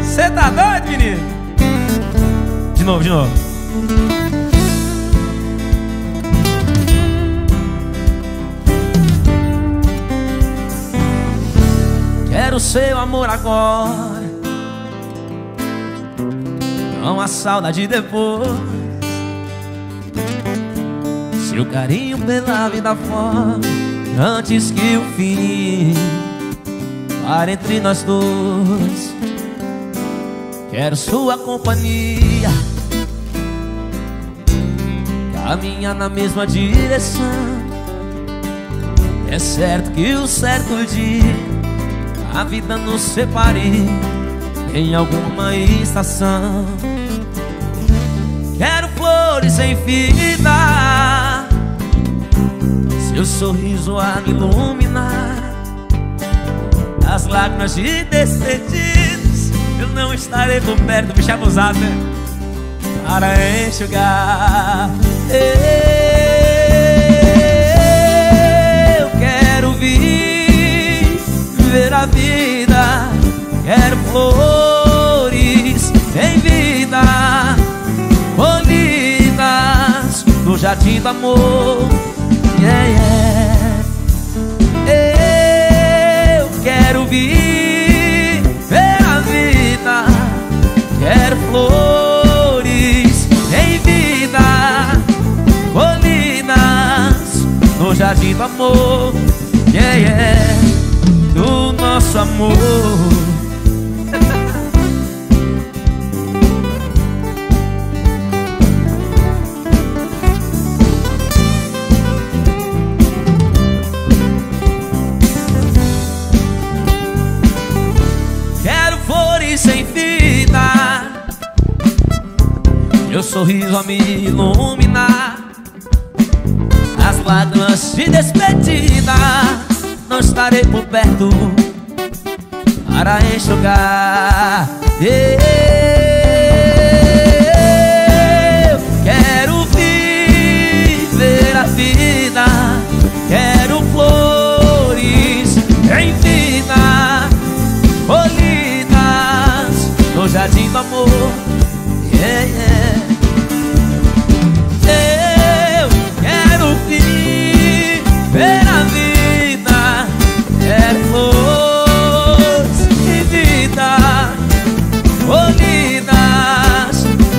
Você tá doido, menino? De novo, de novo. Quero seu amor agora Não há saudade depois Seu carinho pela vida fora Antes que o fim entre nós dois Quero sua companhia Caminha na mesma direção É certo que o certo dia a vida nos separe em alguma estação. Quero flores em vida, seu sorriso a me iluminar. As lágrimas de despedidos, eu não estarei por perto, bicho abusado, né? Para enxugar. Eu quero viver a vida, quero flores em vida, colhidas no jardim do amor. Do amor. Yeah, yeah. Do nosso amor. Quero flores sem vida Meu sorriso a me iluminar As lágrimas de despedida Não estarei por perto Para enxugar. Eu quero viver a vida Quero flores em vida colhidas no jardim do amor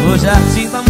no jardim da